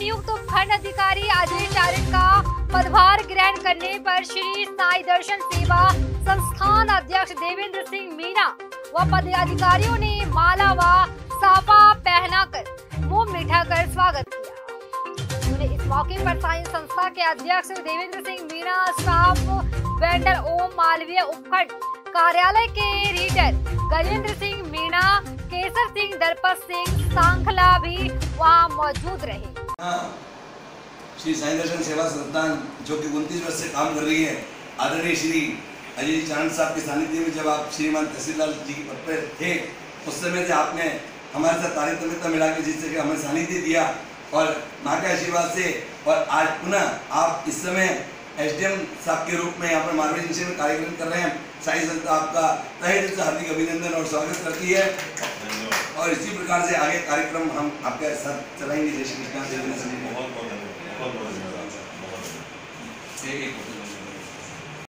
नवनियुक्त फंड अधिकारी अजय चारण का पदभार ग्रहण करने पर श्री साई दर्शन सेवा संस्थान अध्यक्ष देवेंद्र सिंह मीना व पदाधिकारियों ने माला व साफा पहनाकर मुँह मीठा कर स्वागत किया। इस मौके पर साइंस संस्था के अध्यक्ष देवेंद्र सिंह मीणा, स्टाफ, वेंडर ओम मालवीय उपखंड कार्यालय के रीडर गजेंद्र सिंह मीणा, केसर सिंह दरपत सिंह, सांखला भी वहाँ मौजूद रहे। श्री साई दर्शन सेवा संस्थान, जो कि उनतीस वर्ष से काम कर रही है, आदरणीय श्री अजय जी चाँद साहब के सानिध्य में जब आप श्रीमान तहसीलदार जी के पद पर थे, उस समय से आपने हमारे साथ तारितमिता मिला के जिससे कि हमें सानिध्य दिया और माँ के आशीर्वाद से और आज पुनः आप इस समय एसडीएम साहब के रूप में यहाँ पर मारवी में कार्यक्रम कर रहे हैं। साई संस्था आपका तहे दिल से हार्दिक अभिनंदन और स्वागत करती है। और इसी प्रकार से आगे कार्यक्रम हम आपके साथ चलाएँगे। जय श्री कृष्ण। देवेंद्र बहुत बहुत धन्यवाद। बहुत बहुत धन्यवाद। बहुत धन्यवाद। एक एक